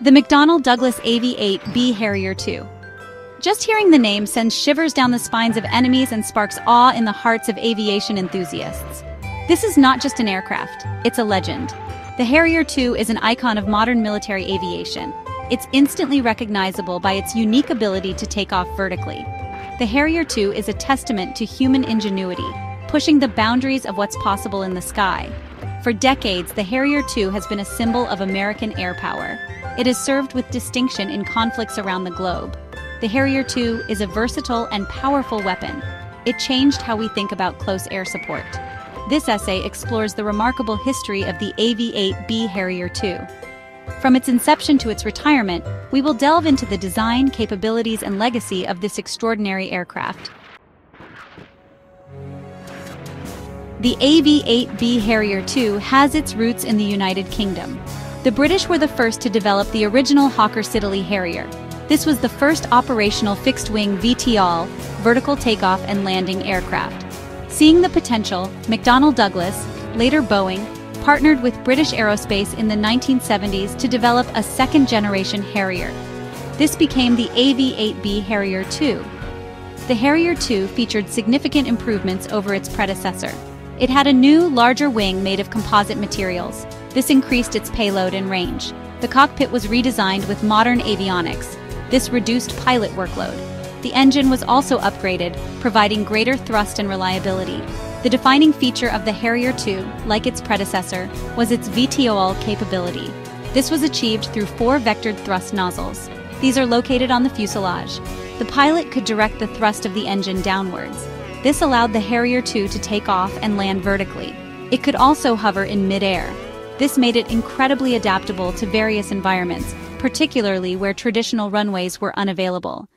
The McDonnell Douglas AV-8B Harrier II. Just hearing the name sends shivers down the spines of enemies and sparks awe in the hearts of aviation enthusiasts. This is not just an aircraft, it's a legend. The Harrier II is an icon of modern military aviation. It's instantly recognizable by its unique ability to take off vertically. The Harrier II is a testament to human ingenuity, pushing the boundaries of what's possible in the sky. For decades, the Harrier II has been a symbol of American air power. It has served with distinction in conflicts around the globe. The Harrier II is a versatile and powerful weapon. It changed how we think about close air support. This essay explores the remarkable history of the AV-8B Harrier II. From its inception to its retirement, we will delve into the design, capabilities, and legacy of this extraordinary aircraft. The AV-8B Harrier II has its roots in the United Kingdom. The British were the first to develop the original Hawker Siddeley Harrier. This was the first operational fixed-wing VTOL, vertical takeoff and landing aircraft. Seeing the potential, McDonnell Douglas, later Boeing, partnered with British Aerospace in the 1970s to develop a second-generation Harrier. This became the AV-8B Harrier II. The Harrier II featured significant improvements over its predecessor. It had a new, larger wing made of composite materials. This increased its payload and range. The cockpit was redesigned with modern avionics. This reduced pilot workload. The engine was also upgraded, providing greater thrust and reliability. The defining feature of the Harrier II, like its predecessor, was its VTOL capability. This was achieved through four vectored thrust nozzles. These are located on the fuselage. The pilot could direct the thrust of the engine downwards. This allowed the Harrier II to take off and land vertically. It could also hover in midair. This made it incredibly adaptable to various environments, particularly where traditional runways were unavailable.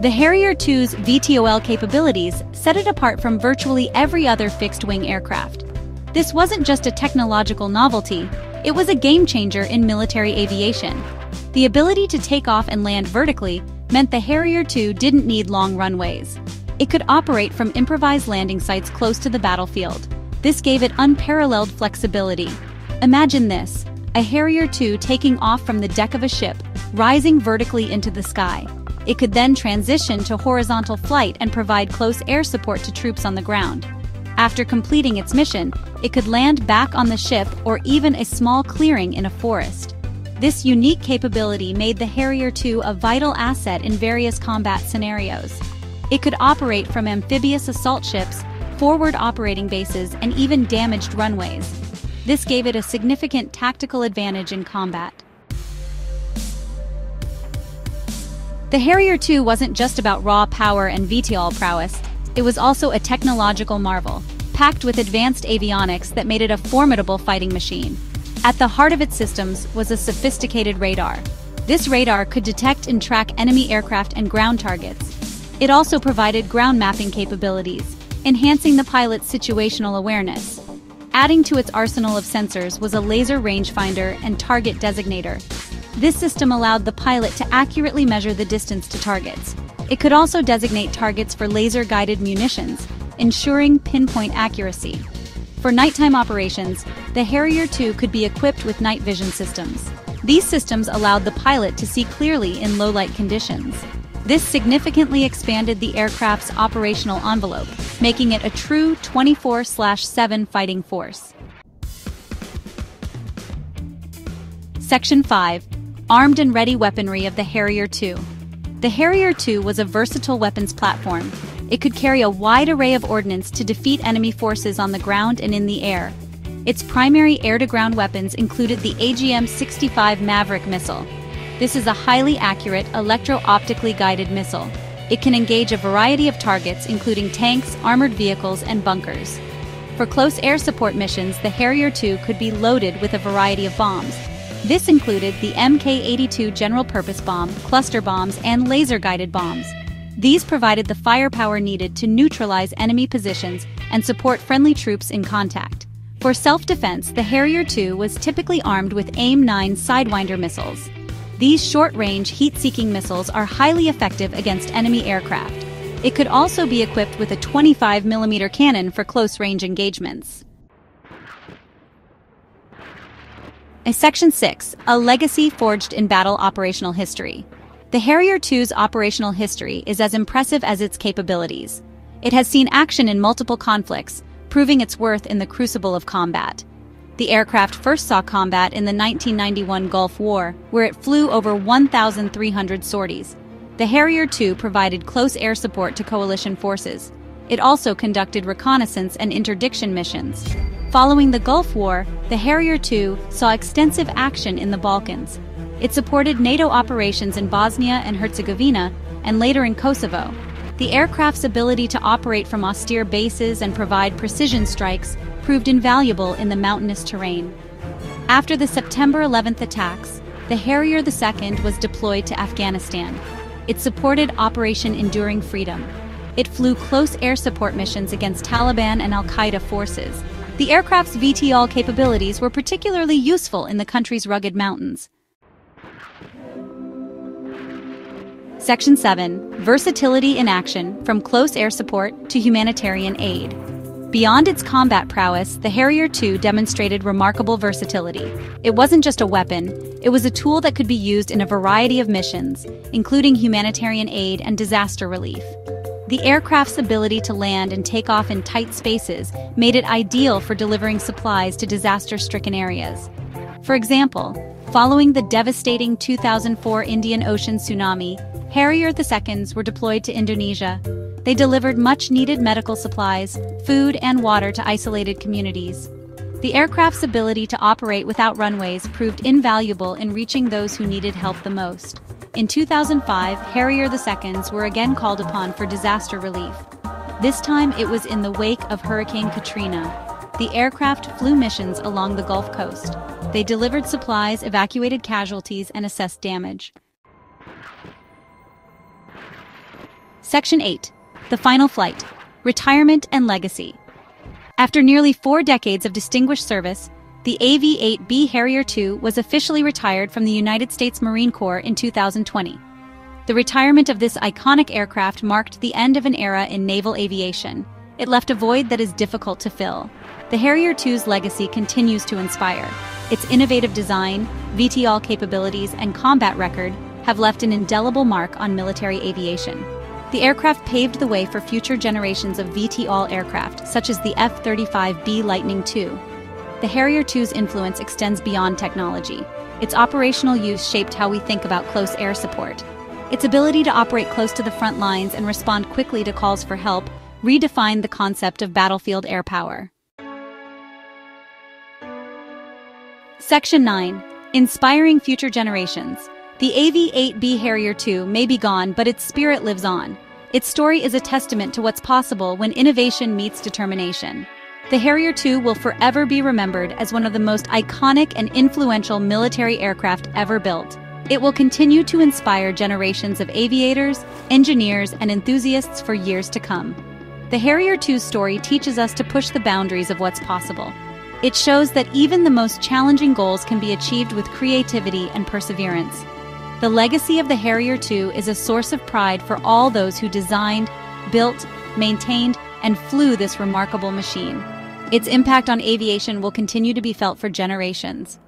The Harrier II's VTOL capabilities set it apart from virtually every other fixed-wing aircraft. This wasn't just a technological novelty, it was a game-changer in military aviation. The ability to take off and land vertically meant the Harrier II didn't need long runways. It could operate from improvised landing sites close to the battlefield. This gave it unparalleled flexibility. Imagine this, a Harrier II taking off from the deck of a ship, rising vertically into the sky. It could then transition to horizontal flight and provide close air support to troops on the ground. After completing its mission, it could land back on the ship or even a small clearing in a forest. This unique capability made the Harrier II a vital asset in various combat scenarios. It could operate from amphibious assault ships, forward operating bases, and even damaged runways. This gave it a significant tactical advantage in combat. The Harrier II wasn't just about raw power and VTOL prowess, it was also a technological marvel, packed with advanced avionics that made it a formidable fighting machine. At the heart of its systems was a sophisticated radar. This radar could detect and track enemy aircraft and ground targets. It also provided ground mapping capabilities, enhancing the pilot's situational awareness. Adding to its arsenal of sensors was a laser rangefinder and target designator, this system allowed the pilot to accurately measure the distance to targets. It could also designate targets for laser-guided munitions, ensuring pinpoint accuracy. For nighttime operations, the Harrier II could be equipped with night vision systems. These systems allowed the pilot to see clearly in low-light conditions. This significantly expanded the aircraft's operational envelope, making it a true 24-7 fighting force. Section 5 armed and ready weaponry of the Harrier II. The Harrier II was a versatile weapons platform. It could carry a wide array of ordnance to defeat enemy forces on the ground and in the air. Its primary air-to-ground weapons included the AGM-65 Maverick missile. This is a highly accurate, electro-optically guided missile. It can engage a variety of targets, including tanks, armored vehicles, and bunkers. For close air support missions, the Harrier II could be loaded with a variety of bombs, this included the Mk-82 general-purpose bomb, cluster bombs, and laser-guided bombs. These provided the firepower needed to neutralize enemy positions and support friendly troops in contact. For self-defense, the Harrier II was typically armed with AIM-9 Sidewinder missiles. These short-range, heat-seeking missiles are highly effective against enemy aircraft. It could also be equipped with a 25mm cannon for close-range engagements. A Section 6. A legacy forged in battle operational history. The Harrier II's operational history is as impressive as its capabilities. It has seen action in multiple conflicts, proving its worth in the crucible of combat. The aircraft first saw combat in the 1991 Gulf War, where it flew over 1,300 sorties. The Harrier II provided close air support to coalition forces. It also conducted reconnaissance and interdiction missions. Following the Gulf War, the Harrier II saw extensive action in the Balkans. It supported NATO operations in Bosnia and Herzegovina and later in Kosovo. The aircraft's ability to operate from austere bases and provide precision strikes proved invaluable in the mountainous terrain. After the September 11th attacks, the Harrier II was deployed to Afghanistan. It supported Operation Enduring Freedom. It flew close air support missions against Taliban and Al Qaeda forces. The aircraft's VTOL capabilities were particularly useful in the country's rugged mountains. Section 7 Versatility in Action From Close Air Support to Humanitarian Aid. Beyond its combat prowess, the Harrier II demonstrated remarkable versatility. It wasn't just a weapon, it was a tool that could be used in a variety of missions, including humanitarian aid and disaster relief. The aircraft's ability to land and take off in tight spaces made it ideal for delivering supplies to disaster-stricken areas. For example, following the devastating 2004 Indian Ocean tsunami, Harrier IIs were deployed to Indonesia. They delivered much-needed medical supplies, food, and water to isolated communities. The aircraft's ability to operate without runways proved invaluable in reaching those who needed help the most. In 2005, Harrier IIs were again called upon for disaster relief. This time it was in the wake of Hurricane Katrina. The aircraft flew missions along the Gulf Coast. They delivered supplies, evacuated casualties, and assessed damage. Section 8 The Final Flight Retirement and Legacy. After nearly four decades of distinguished service, the AV 8B Harrier II was officially retired from the United States Marine Corps in 2020. The retirement of this iconic aircraft marked the end of an era in naval aviation. It left a void that is difficult to fill. The Harrier II's legacy continues to inspire. Its innovative design, VTOL capabilities, and combat record have left an indelible mark on military aviation. The aircraft paved the way for future generations of VTOL aircraft, such as the F-35B Lightning II. The Harrier II's influence extends beyond technology. Its operational use shaped how we think about close air support. Its ability to operate close to the front lines and respond quickly to calls for help redefined the concept of battlefield air power. Section 9 Inspiring Future Generations the AV-8B Harrier II may be gone, but its spirit lives on. Its story is a testament to what's possible when innovation meets determination. The Harrier II will forever be remembered as one of the most iconic and influential military aircraft ever built. It will continue to inspire generations of aviators, engineers, and enthusiasts for years to come. The Harrier II's story teaches us to push the boundaries of what's possible. It shows that even the most challenging goals can be achieved with creativity and perseverance. The legacy of the Harrier II is a source of pride for all those who designed, built, maintained, and flew this remarkable machine. Its impact on aviation will continue to be felt for generations.